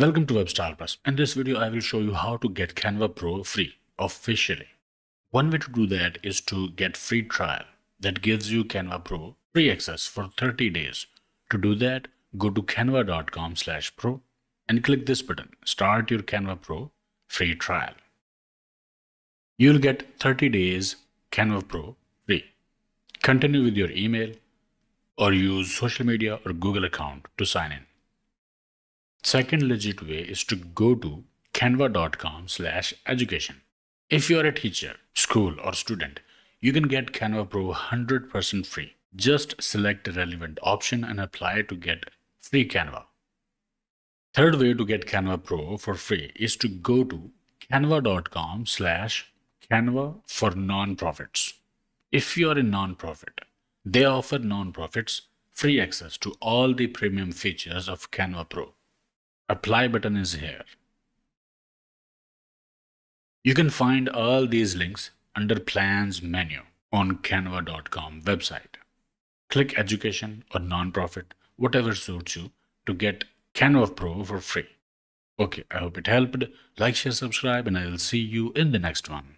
Welcome to WebStylePress. In this video, I will show you how to get Canva Pro free officially. One way to do that is to get free trial that gives you Canva Pro free access for 30 days. To do that, go to canva.com slash pro and click this button, start your Canva Pro free trial. You'll get 30 days Canva Pro free. Continue with your email or use social media or Google account to sign in. Second legit way is to go to canva.com slash education. If you are a teacher, school or student, you can get Canva Pro 100% free. Just select a relevant option and apply to get free Canva. Third way to get Canva Pro for free is to go to canva.com slash Canva for nonprofits. If you are a nonprofit, they offer nonprofits free access to all the premium features of Canva Pro apply button is here. You can find all these links under plans menu on canva.com website. Click education or nonprofit, whatever suits you to get Canva Pro for free. Okay, I hope it helped. Like, share, subscribe, and I will see you in the next one.